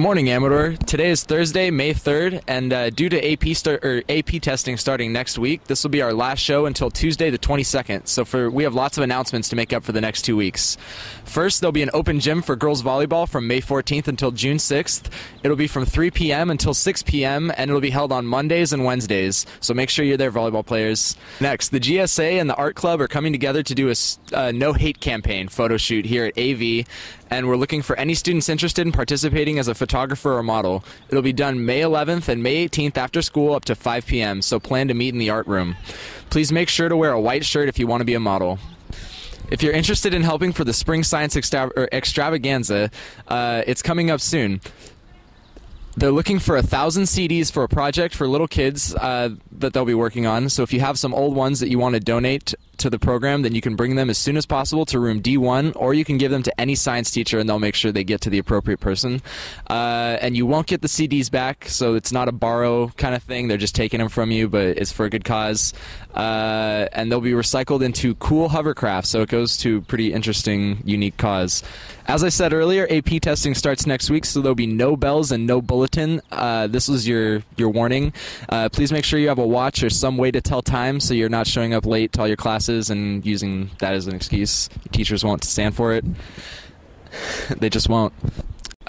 Good morning, Amador. Today is Thursday, May 3rd, and uh, due to AP start or AP testing starting next week, this will be our last show until Tuesday, the 22nd. So for we have lots of announcements to make up for the next two weeks. First, there'll be an open gym for girls volleyball from May 14th until June 6th. It'll be from 3 p.m. until 6 p.m. and it'll be held on Mondays and Wednesdays. So make sure you're there, volleyball players. Next, the GSA and the Art Club are coming together to do a uh, no hate campaign photo shoot here at AV and we're looking for any students interested in participating as a photographer or model. It'll be done May 11th and May 18th after school up to 5 p.m., so plan to meet in the art room. Please make sure to wear a white shirt if you want to be a model. If you're interested in helping for the Spring Science extra- Extravaganza, uh, it's coming up soon. They're looking for a thousand CDs for a project for little kids uh, that they'll be working on. So if you have some old ones that you want to donate to the program, then you can bring them as soon as possible to room D1, or you can give them to any science teacher and they'll make sure they get to the appropriate person. Uh, and you won't get the CDs back, so it's not a borrow kind of thing. They're just taking them from you, but it's for a good cause. Uh, and they'll be recycled into cool hovercraft, so it goes to pretty interesting, unique cause. As I said earlier, AP testing starts next week, so there'll be no bells and no bulletin. Uh, this was your your warning. Uh, please make sure you have a watch or some way to tell time, so you're not showing up late to all your classes and using that as an excuse. Your teachers won't stand for it. they just won't.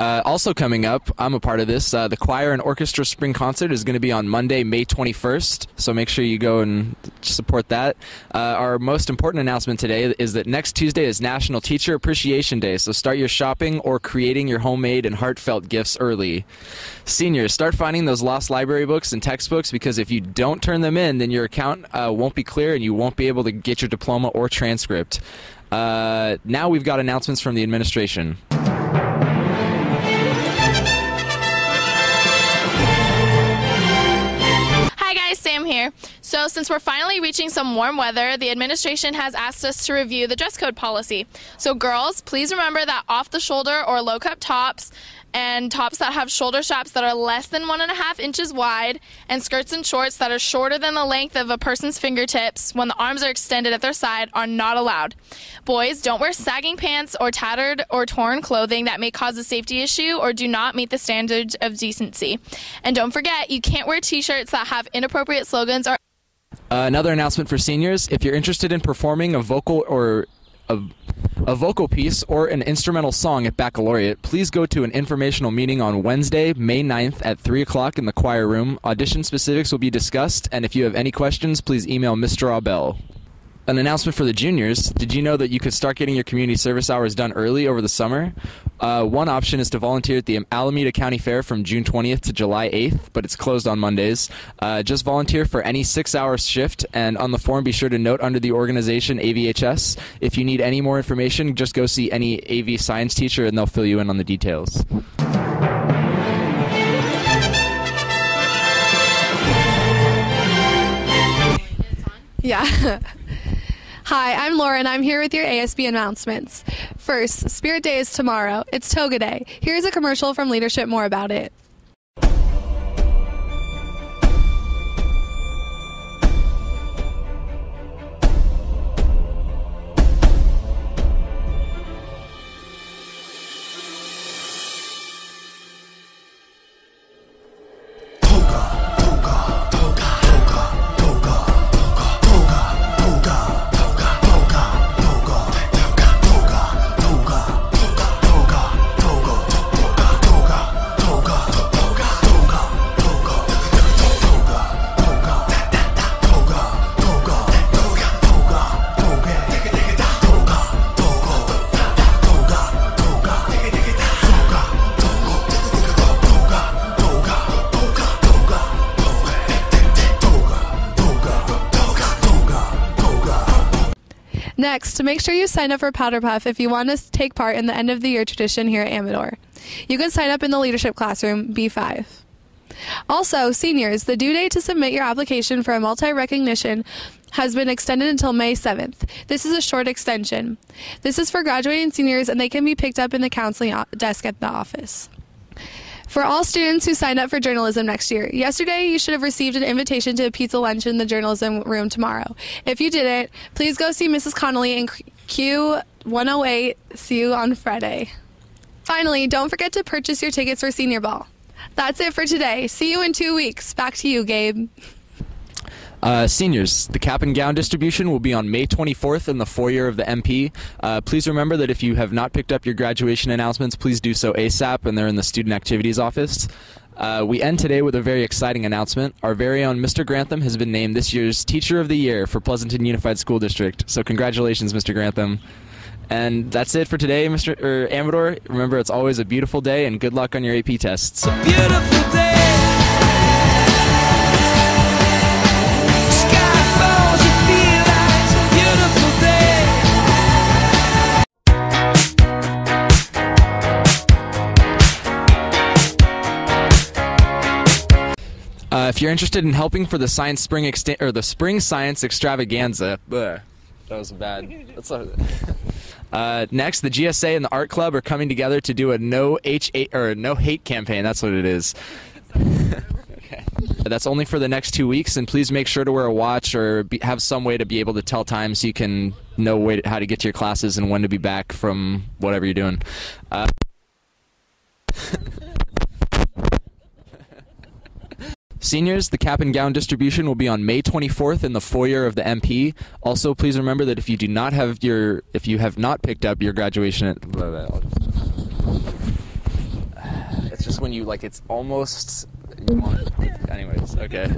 Uh, also coming up, I'm a part of this. Uh, the choir and orchestra spring concert is going to be on Monday, May 21st. So make sure you go and support that. Uh, our most important announcement today is that next Tuesday is National Teacher Appreciation Day. So start your shopping or creating your homemade and heartfelt gifts early. Seniors, start finding those lost library books and textbooks because if you don't turn them in, then your account uh, won't be clear and you won't be able to get your diploma or transcript. Uh, now we've got announcements from the administration. So, since we're finally reaching some warm weather, the administration has asked us to review the dress code policy. So, girls, please remember that off the shoulder or low cut tops and tops that have shoulder straps that are less than one and a half inches wide, and skirts and shorts that are shorter than the length of a person's fingertips when the arms are extended at their side are not allowed. Boys, don't wear sagging pants or tattered or torn clothing that may cause a safety issue or do not meet the standards of decency. And don't forget, you can't wear t shirts that have inappropriate slogans or Uh, another announcement for seniors: if you're interested in performing a vocal or a, a vocal piece or an instrumental song at baccalaureate, please go to an informational meeting on Wednesday, May 9th at 3 o'clock in the choir room. Audition specifics will be discussed, and if you have any questions, please email Mr. Abel. An announcement for the juniors. Did you know that you could start getting your community service hours done early over the summer? Uh, one option is to volunteer at the Alameda County Fair from June 20th to July 8th, but it's closed on Mondays. Uh, just volunteer for any six hour shift, and on the form, be sure to note under the organization AVHS. If you need any more information, just go see any AV science teacher and they'll fill you in on the details. Yeah. Hi, I'm Lauren. I'm here with your ASB announcements. First, Spirit Day is tomorrow. It's Toga Day. Here's a commercial from Leadership More about it. Next, make sure you sign up for Powder Puff if you want to take part in the end of the year tradition here at Amador. You can sign up in the leadership classroom B5. Also, seniors, the due date to submit your application for a multi recognition has been extended until May 7th. This is a short extension. This is for graduating seniors and they can be picked up in the counseling desk at the office. For all students who signed up for journalism next year, yesterday you should have received an invitation to a pizza lunch in the journalism room tomorrow. If you didn't, please go see Mrs. Connolly in Q108. See you on Friday. Finally, don't forget to purchase your tickets for Senior Ball. That's it for today. See you in two weeks. Back to you, Gabe. Uh, seniors, the cap and gown distribution will be on May 24th in the foyer of the MP. Uh, please remember that if you have not picked up your graduation announcements, please do so ASAP, and they're in the Student Activities Office. Uh, we end today with a very exciting announcement. Our very own Mr. Grantham has been named this year's Teacher of the Year for Pleasanton Unified School District. So congratulations, Mr. Grantham. And that's it for today, Mr. Er, Amador. Remember, it's always a beautiful day, and good luck on your AP tests. If you're interested in helping for the science spring exta- or the spring science extravaganza, bleh, that was bad. That's uh, next, the GSA and the art club are coming together to do a no H or no hate campaign. That's what it is. okay. That's only for the next two weeks, and please make sure to wear a watch or be, have some way to be able to tell time so you can know way to, how to get to your classes and when to be back from whatever you're doing. Uh, Seniors, the cap and gown distribution will be on May 24th in the foyer of the MP. Also, please remember that if you do not have your, if you have not picked up your graduation, it's just when you like, it's almost. Anyways, okay.